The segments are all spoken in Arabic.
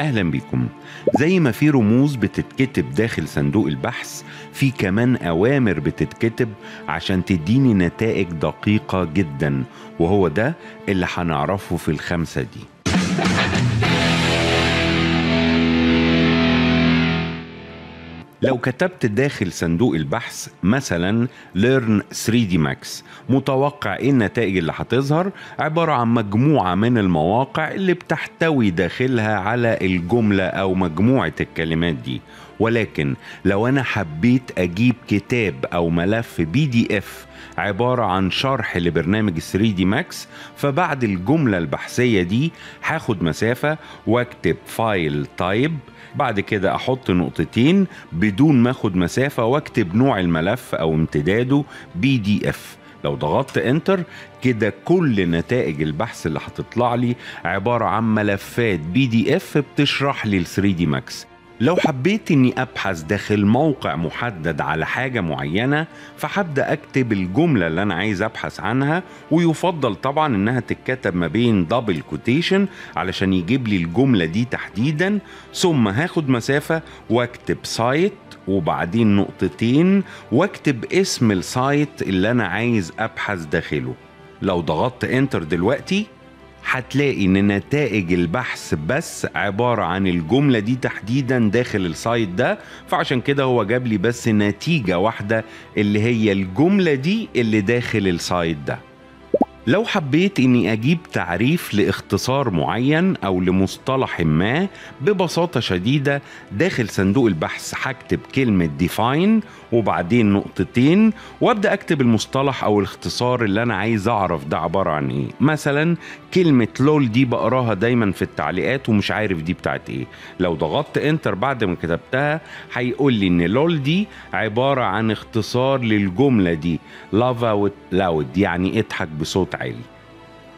أهلا بكم. زي ما في رموز بتتكتب داخل صندوق البحث في كمان أوامر بتتكتب عشان تديني نتائج دقيقة جدا وهو ده اللي هنعرفه في الخمسة دي. لو كتبت داخل صندوق البحث مثلا Learn 3D Max متوقع إيه النتائج اللي هتظهر؟ عبارة عن مجموعة من المواقع اللي بتحتوي داخلها على الجملة أو مجموعة الكلمات دي. ولكن لو أنا حبيت أجيب كتاب أو ملف PDF عبارة عن شرح لبرنامج 3D Max فبعد الجملة البحثية دي هاخد مسافة واكتب file type بعد كده أحط نقطتين بدون ما أخد مسافة واكتب نوع الملف أو امتداده PDF. لو ضغطت enter كده كل نتائج البحث اللي هتطلع لي عبارة عن ملفات PDF بتشرح لي ال 3D Max لو حبيت إني أبحث داخل موقع محدد على حاجة معينة فهبدأ أكتب الجملة اللي أنا عايز أبحث عنها ويفضل طبعا إنها تتكتب ما بين double quotation علشان يجيب لي الجملة دي تحديدا ثم هاخد مسافة وأكتب site وبعدين نقطتين وأكتب اسم ال site اللي أنا عايز أبحث داخله. لو ضغطت enter دلوقتي هتلاقي إن نتائج البحث بس عبارة عن الجملة دي تحديدا داخل ال site ده فعشان كده هو جاب لي بس نتيجة واحدة اللي هي الجملة دي اللي داخل ال site ده. لو حبيت إني أجيب تعريف لاختصار معين أو لمصطلح ما ببساطة شديدة داخل صندوق البحث هكتب كلمة define وبعدين نقطتين وأبدأ أكتب المصطلح أو الاختصار اللي أنا عايز أعرف ده عبارة عن إيه. مثلا كلمة لول دي بقراها دايما في التعليقات ومش عارف دي بتاعت إيه. لو ضغطت إنتر بعد ما كتبتها هيقول لي إن لول دي عبارة عن اختصار للجملة دي. Out loud يعني اضحك بصوت عالي.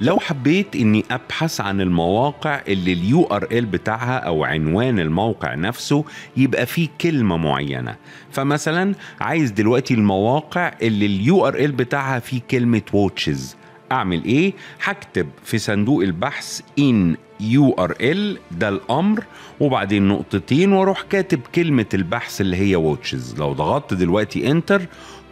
لو حبيت إني أبحث عن المواقع اللي ال URL بتاعها أو عنوان الموقع نفسه يبقى فيه كلمة معينة. فمثلا عايز دلوقتي المواقع اللي ال URL بتاعها فيه كلمة watches أعمل إيه؟ هكتب في صندوق البحث in URL ده الأمر وبعدين نقطتين وأروح كاتب كلمة البحث اللي هي watches لو ضغطت دلوقتي enter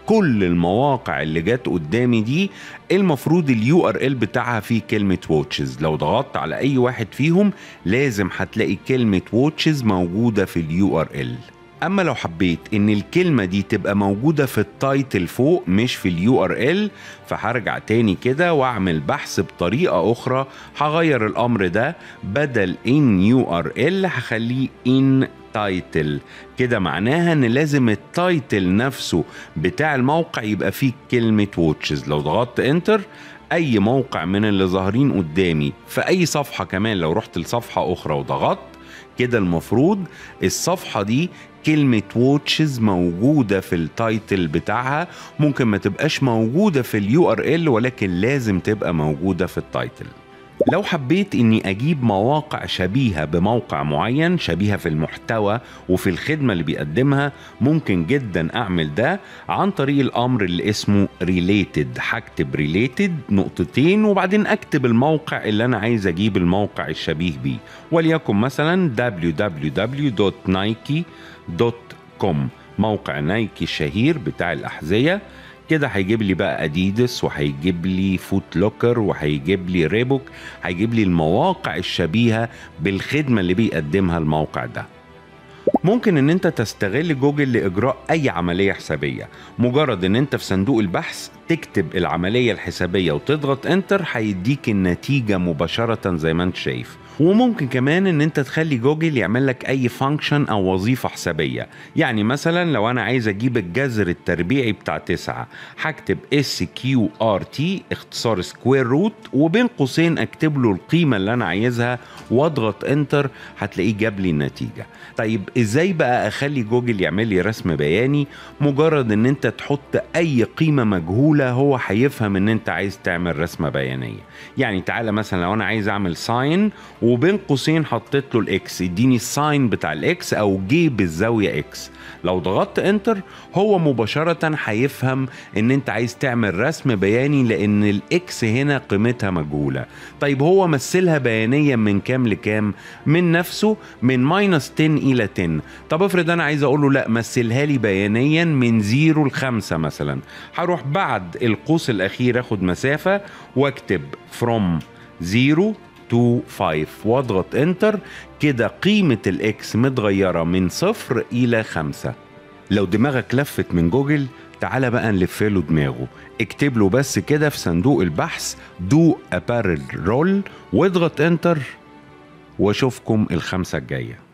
كل المواقع اللي جت قدامي دي المفروض ال URL بتاعها فيه كلمة watches. لو ضغطت على أي واحد فيهم لازم هتلاقي كلمة watches موجودة في ال URL. أما لو حبيت إن الكلمة دي تبقى موجودة في ال title فوق مش في ال URL فهرجع تاني كده وأعمل بحث بطريقة أخرى هغير الأمر ده بدل in URL هخليه in title كده معناها إن لازم ال title نفسه بتاع الموقع يبقى فيه كلمة watches لو ضغطت enter أي موقع من اللي ظاهرين قدامي في أي صفحة كمان لو رحت لصفحة أخرى وضغطت كده المفروض الصفحة دي كلمة watches موجودة في ال title بتاعها. ممكن ما تبقاش موجودة في ال URL ولكن لازم تبقى موجودة في ال title لو حبيت إني أجيب مواقع شبيهة بموقع معين شبيهة في المحتوى وفي الخدمة اللي بيقدمها ممكن جدا أعمل ده عن طريق الأمر اللي اسمه related هكتب related نقطتين وبعدين أكتب الموقع اللي أنا عايز أجيب الموقع الشبيه بيه. وليكن مثلا www.nike.com موقع Nike الشهير بتاع الأحذية. كده هيجيب لي بقى اديدس وهيجيب لي Foot Locker وهيجيب لي Reebok هيجيب لي المواقع الشبيهة بالخدمة اللي بيقدمها الموقع ده. ممكن إن أنت تستغل جوجل لإجراء أي عملية حسابية. مجرد إن أنت في صندوق البحث تكتب العملية الحسابية وتضغط enter هيديك النتيجة مباشرة زي ما أنت شايف. وممكن كمان إن أنت تخلي جوجل يعمل لك أي function أو وظيفة حسابية. يعني مثلا لو أنا عايز أجيب الجذر التربيعي بتاع تسعة هكتب SQRT اختصار square root وبين قوسين أكتب له القيمة اللي أنا عايزها واضغط enter هتلاقيه جاب لي النتيجة. طيب إزاي بقى أخلي جوجل يعمل لي رسم بياني؟ مجرد إن أنت تحط أي قيمة مجهولة هو هيفهم إن أنت عايز تعمل رسمة بيانية. يعني تعالى مثلا لو أنا عايز أعمل sine وبين قوسين حطيت له ال X يديني ال sine بتاع ال X أو جيب الزاوية X لو ضغطت enter هو مباشرة هيفهم إن أنت عايز تعمل رسم بياني لأن ال X هنا قيمتها مجهولة. طيب هو مثلها بيانيا من كام لكام؟ من نفسه من minus 10 إلى 10 طب افرض أنا عايز أقول له لأ مثلها لي بيانيا من 0 ل 5 مثلا. هروح بعد القوس الأخير أخد مسافة وأكتب from 0 to 5 واضغط enter كده قيمة ال X متغيرة من صفر إلى خمسة. لو دماغك لفت من جوجل تعالى بقى نلف له دماغه. اكتب له بس كده في صندوق البحث do a barrel roll واضغط enter وأشوفكم الخمسة الجاية.